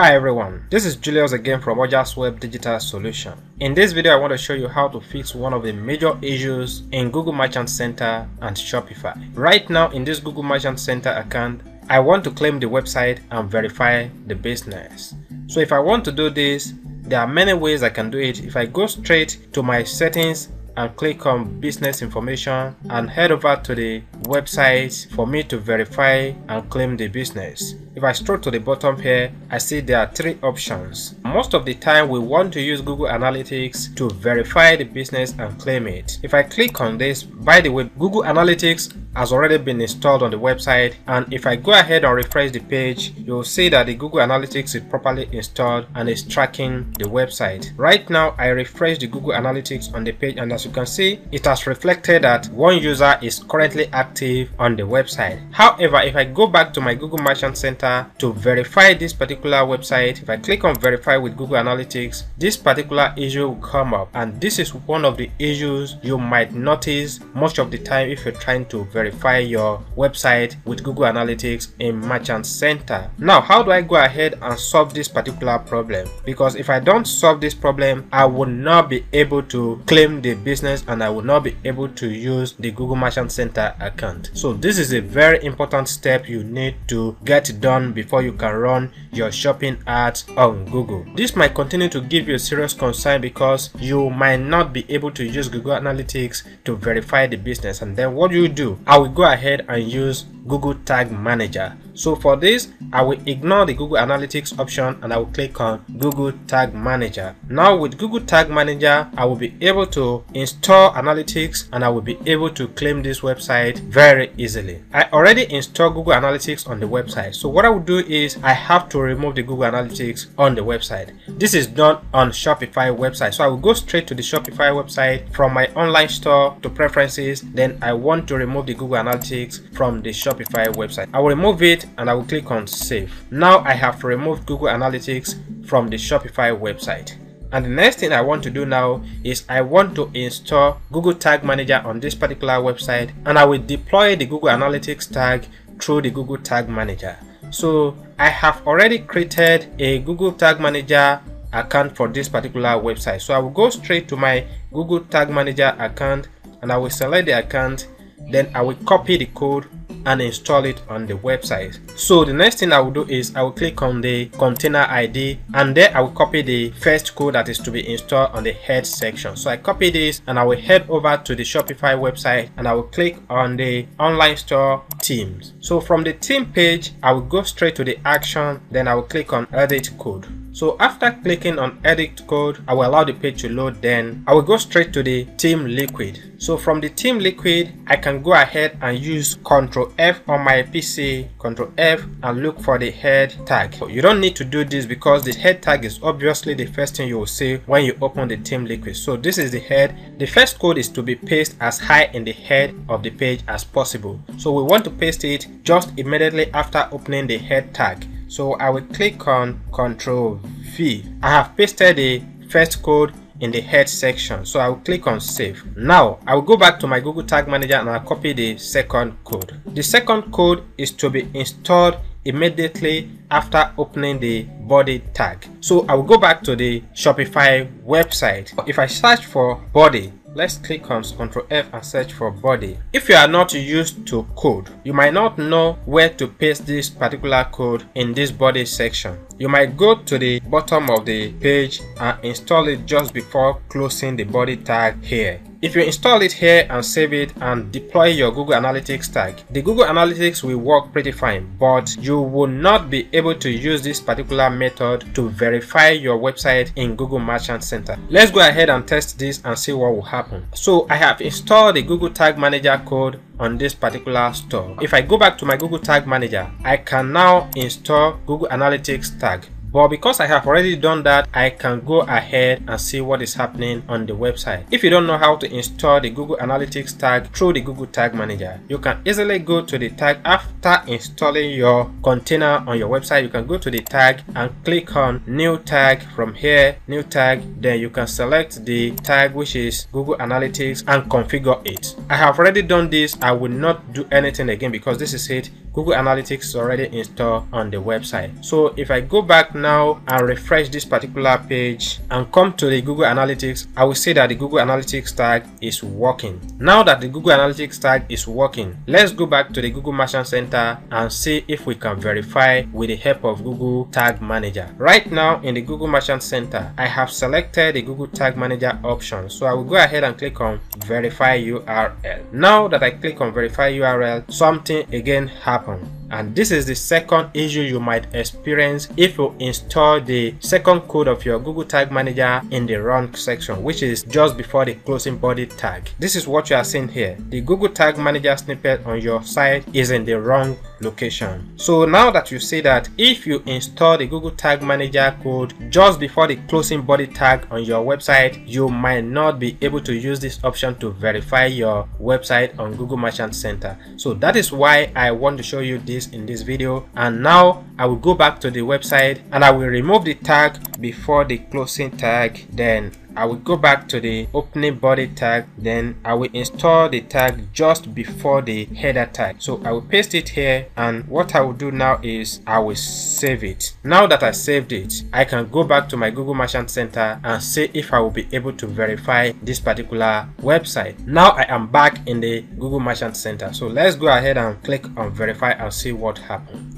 Hi everyone, this is Julius again from Ojasweb Digital Solution. In this video I want to show you how to fix one of the major issues in Google Merchant Center and Shopify. Right now in this Google Merchant Center account, I want to claim the website and verify the business. So if I want to do this, there are many ways I can do it. If I go straight to my settings and click on business information and head over to the website for me to verify and claim the business. If I scroll to the bottom here, I see there are three options. Most of the time we want to use Google Analytics to verify the business and claim it. If I click on this, by the way, Google Analytics has already been installed on the website and if I go ahead and refresh the page you'll see that the Google Analytics is properly installed and is tracking the website. Right now I refresh the Google Analytics on the page and as you can see it has reflected that one user is currently active on the website. However if I go back to my Google Merchant Center to verify this particular website if I click on verify with Google Analytics this particular issue will come up and this is one of the issues you might notice most of the time if you're trying to verify verify your website with Google Analytics in Merchant Center. Now, how do I go ahead and solve this particular problem? Because if I don't solve this problem, I will not be able to claim the business and I will not be able to use the Google Merchant Center account. So this is a very important step you need to get done before you can run your shopping ads on Google. This might continue to give you a serious concern because you might not be able to use Google Analytics to verify the business and then what do you do? I will go ahead and use Google Tag Manager. So for this, I will ignore the Google Analytics option and I will click on Google Tag Manager. Now with Google Tag Manager, I will be able to install Analytics and I will be able to claim this website very easily. I already installed Google Analytics on the website. So what I will do is I have to remove the Google Analytics on the website. This is done on Shopify website. So I will go straight to the Shopify website from my online store to preferences. Then I want to remove the Google Analytics from the Shopify website. I will remove it and I will click on save. Now I have removed Google Analytics from the Shopify website. And the next thing I want to do now is I want to install Google Tag Manager on this particular website and I will deploy the Google Analytics tag through the Google Tag Manager. So I have already created a Google Tag Manager account for this particular website. So I will go straight to my Google Tag Manager account and I will select the account then I will copy the code and install it on the website. So the next thing I will do is I will click on the container ID and there I will copy the first code that is to be installed on the head section. So I copy this and I will head over to the Shopify website and I will click on the online store themes. So from the theme page, I will go straight to the action, then I will click on edit code. So after clicking on edit code, I will allow the page to load then I will go straight to the theme liquid. So from the theme liquid, I can go ahead and use Ctrl F on my PC, Ctrl F and look for the head tag. You don't need to do this because the head tag is obviously the first thing you will see when you open the theme liquid. So this is the head. The first code is to be pasted as high in the head of the page as possible. So we want to paste it just immediately after opening the head tag. So I will click on Ctrl V. I have pasted the first code in the head section so I will click on save. Now I will go back to my Google Tag Manager and I'll copy the second code. The second code is to be installed immediately after opening the body tag. So I will go back to the Shopify website. If I search for body Let's click on Ctrl F and search for body. If you are not used to code, you might not know where to paste this particular code in this body section. You might go to the bottom of the page and install it just before closing the body tag here. If you install it here and save it and deploy your Google Analytics tag, the Google Analytics will work pretty fine, but you will not be able to use this particular method to verify your website in Google Merchant Center. Let's go ahead and test this and see what will happen. So I have installed the Google Tag Manager code on this particular store. If I go back to my Google Tag Manager, I can now install Google Analytics tag but because I have already done that, I can go ahead and see what is happening on the website. If you don't know how to install the Google Analytics tag through the Google Tag Manager, you can easily go to the tag after installing your container on your website. You can go to the tag and click on new tag from here, new tag. Then you can select the tag which is Google Analytics and configure it. I have already done this. I will not do anything again because this is it Google Analytics is already installed on the website. So if I go back now and refresh this particular page and come to the Google Analytics, I will see that the Google Analytics tag is working. Now that the Google Analytics tag is working, let's go back to the Google Merchant Center and see if we can verify with the help of Google Tag Manager. Right now in the Google Merchant Center, I have selected the Google Tag Manager option. So I will go ahead and click on verify URL. Now that I click on verify URL, something again happened and this is the second issue you might experience if you install the second code of your Google Tag Manager in the wrong section which is just before the closing body tag. This is what you are seeing here. The Google Tag Manager snippet on your site is in the wrong location. So now that you see that if you install the Google Tag Manager code just before the closing body tag on your website, you might not be able to use this option to verify your website on Google Merchant Center. So that is why I want to show you this in this video. And now I will go back to the website and I will remove the tag before the closing tag. Then I will go back to the opening body tag then I will install the tag just before the header tag. So I will paste it here and what I will do now is I will save it. Now that I saved it I can go back to my Google Merchant Center and see if I will be able to verify this particular website. Now I am back in the Google Merchant Center. So let's go ahead and click on verify and see what happened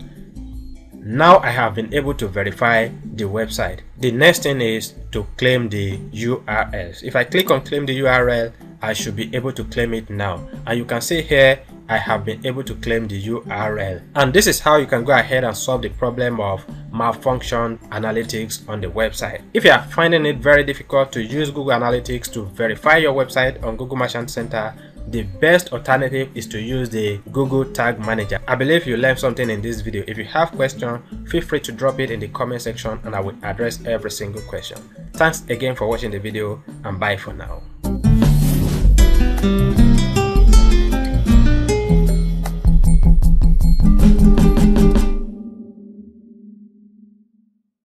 now I have been able to verify the website. The next thing is to claim the URLs. If I click on claim the URL, I should be able to claim it now. And you can see here, I have been able to claim the URL. And this is how you can go ahead and solve the problem of malfunction analytics on the website. If you are finding it very difficult to use Google Analytics to verify your website on Google Merchant Center, the best alternative is to use the Google Tag Manager. I believe you learned something in this video. If you have questions, feel free to drop it in the comment section and I will address every single question. Thanks again for watching the video and bye for now.